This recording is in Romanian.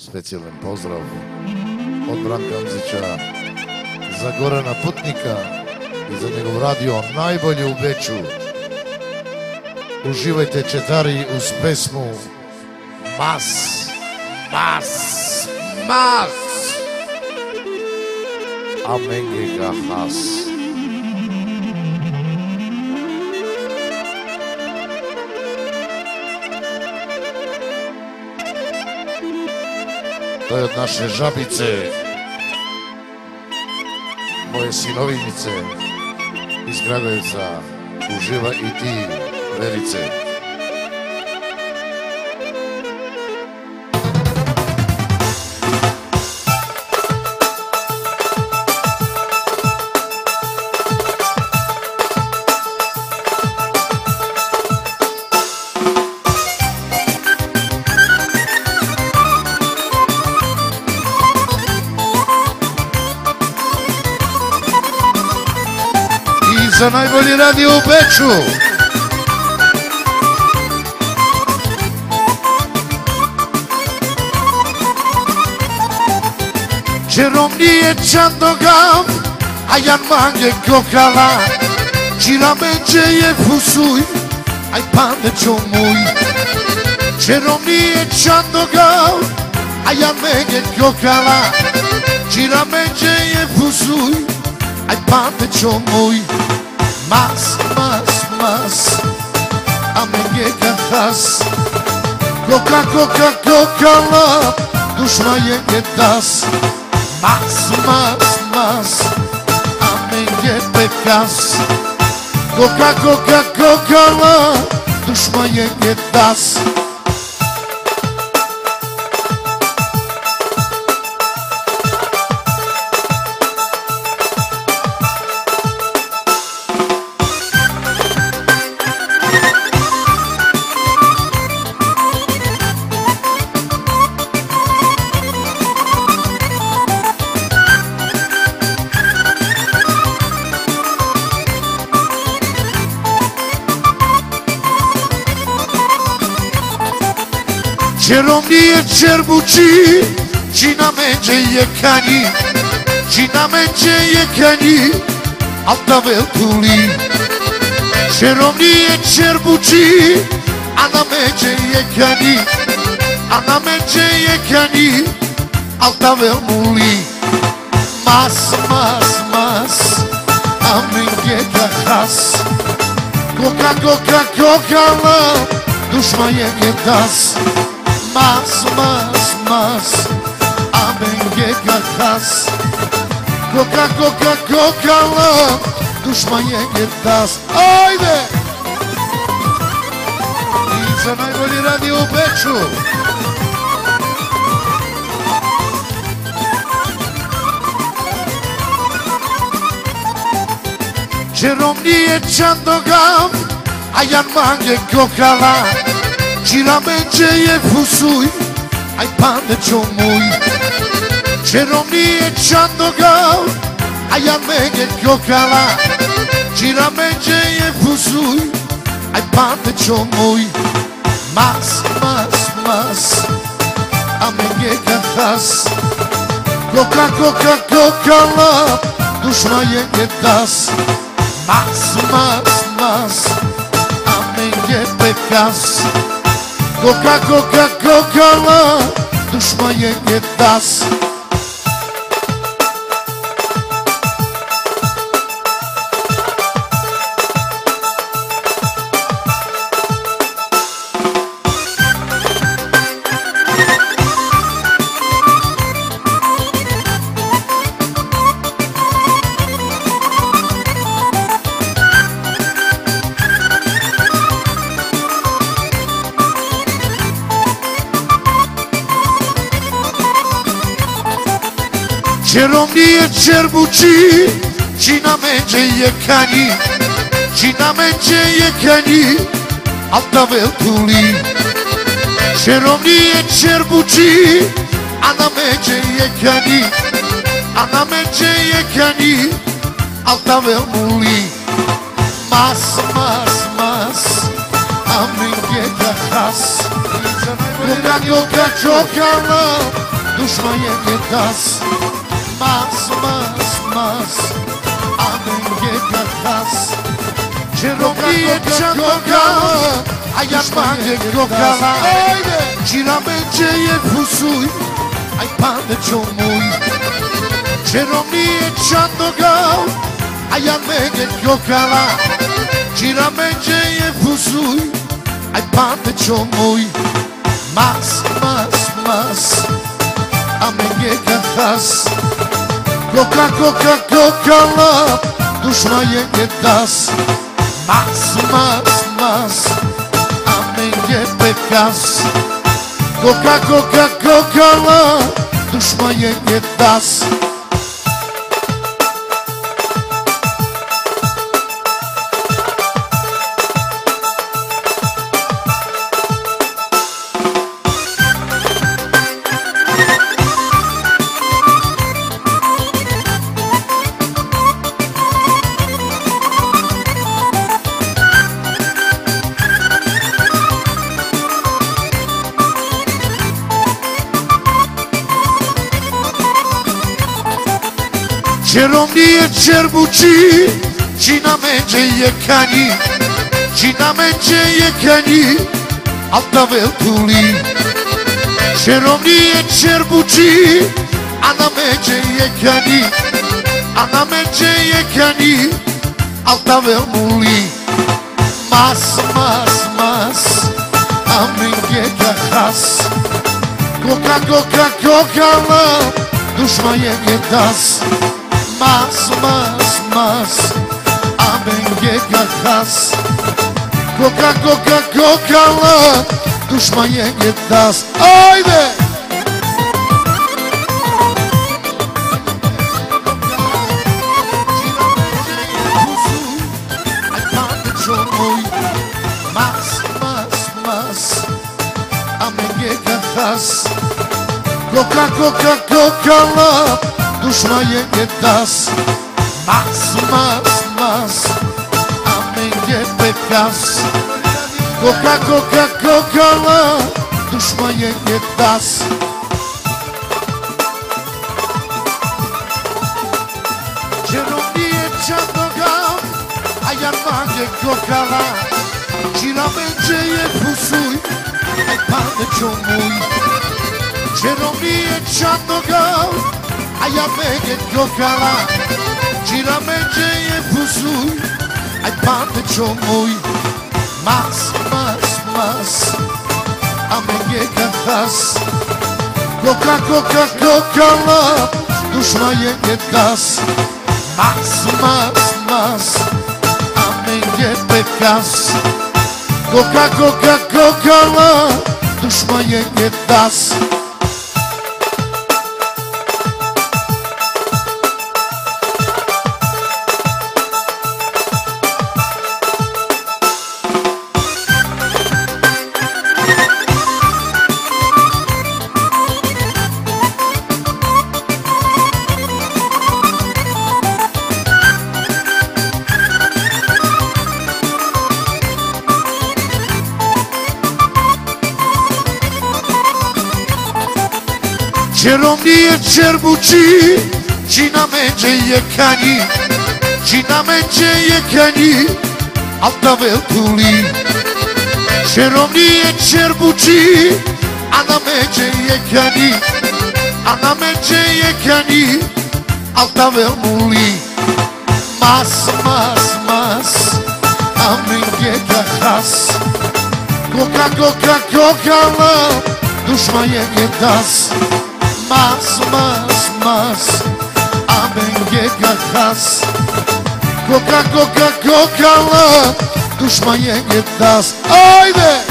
специјален поздрав од Бранка Амзича за Горана Путника и за негов радио најболје у Бечу. Уживајте четари уз песму Мас, Мас, Мас. Аменгега Хас. To je od naše žabice, moje sinovinice iz Gradevca. Uživa i ti, Verice. sa najbolji radi u Beču. Čerom nije čandogam, a jan manje kokala. Čira međe je fusuj, aj pamećo moj. Čerom nije čandogam, a jan manje kokala. Čira međe je fusuj, aj pamećo moj. Μας, μας, μας A menge καθάς. Κόκα, κόκα, κόκαλα Τους μαγεγετάς Μας, μας, μας A menge πεκάς Κόκα, κόκα, κόκαλα Τους μαγεγετάς Черомние чербучи, чинаменче екани, чинаменче екани, алдавел кули. Черомние чербучи, анаменче екани, анаменче екани, алдавел мули. Мас, мас, мас, аминге кахас, кока, кока, кока, лав, душмаен етас. Кока, кока, кока, лав, mas, mas, mas Abengeca has Koka, koka, koka lan Düşman yengetas Haydi é za najbolji radio u Beču e Chandogam čandogam A jan mange kokalan Čiramenče je fusuj, aj panećo muj. Čeromnije čandogam, a jan mange kokala. Čiramenče je fusuj, aj panećo muj. Mas, mas, mas, a menge kahas. Koka, koka, kokala, dušma je das. Mas, mas, mas, a menge pekas. Koka, Coca, Coca, Coca-Cola Düşmeye gitmez Čeromnije čerbuči, čina međe je kanji, čina međe je kanji, alta veltuli. Čeromnije čerbuči, a na međe je kanji, a na međe je kanji, alta velmuli. Mas, mas, mas, a menge kahas, koka, koka, čokala, düşmeye das Mas, mas, mas Amen je das Čeromije čandoga A ja mange kokala Čiramente je fusuj Aj panećo mój Čeromije čandoga A ja mange kokala Čiramente je fusuj Aj panećo mój Mas, mas, mas Amen je das Κοκα κοκα κοκαλά, τους μαύρες δεν μας μας μας, αμένε πεφάς. Κοκα κοκα κοκαλά, τους μαύρες δεν δάς. Čina međe je kanji Čina međe je kanji Al da veltuli Čeromnije čerbuči A na međe je kanji A na međe je kanji Al da velmuli Mas, mas, mas Amin je has Koka, koka, koka Dušma je nje das mas, mas, mas Amenge μας, μας, μας Αμπεγγε κακάς Κόκα, κόκα, κόκαλα Τους μαγεγετάς Άιδε! Coca, Coca, Coca, love. dušma je jedas Más, más, más Amén, je pekas Coca, coca, coca Dušma je jedas Ajan manje kokala Čira međe je pusuj Aj pamećo mój Čeromije čadnoga היבגת לא קרה, ג'ירמג'ה יבוזוי, אי פעם בצ'ומוי, מס, מס, מס, המגה כחס, קוקה, קוקה, קוקה, לא, דושמה יגד כס, מס, מס, מס, המגה בכס, קוקה, קוקה, קוקה, לא, דושמה יגד כס, Черомние чербучи, чинаменче екани, чинаменче екани, алтавел тули. Черомние чербучи, anaменче екани, anaменче екани, алтавел мули. Mas, mas, mas, amin yekahas, koka koka kokalar, düşmeye gidas. Koka, koka, koka, mas, mas, mas Abengue kakas Koka, koka, koka que estás Ai, Haydi